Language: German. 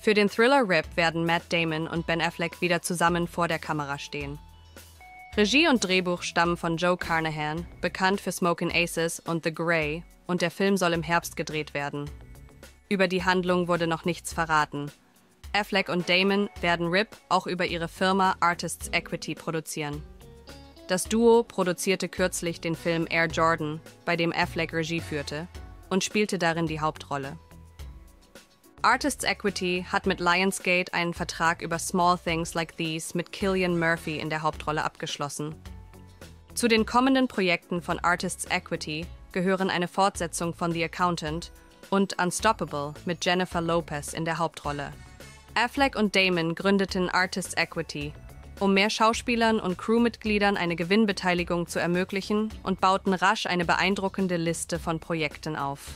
Für den Thriller Rip werden Matt Damon und Ben Affleck wieder zusammen vor der Kamera stehen. Regie und Drehbuch stammen von Joe Carnahan, bekannt für Smokin' Aces und The Grey, und der Film soll im Herbst gedreht werden. Über die Handlung wurde noch nichts verraten. Affleck und Damon werden Rip auch über ihre Firma Artists Equity produzieren. Das Duo produzierte kürzlich den Film Air Jordan, bei dem Affleck Regie führte, und spielte darin die Hauptrolle. Artists Equity hat mit Lionsgate einen Vertrag über Small Things Like These mit Killian Murphy in der Hauptrolle abgeschlossen. Zu den kommenden Projekten von Artists Equity gehören eine Fortsetzung von The Accountant und Unstoppable mit Jennifer Lopez in der Hauptrolle. Affleck und Damon gründeten Artists Equity, um mehr Schauspielern und Crewmitgliedern eine Gewinnbeteiligung zu ermöglichen und bauten rasch eine beeindruckende Liste von Projekten auf.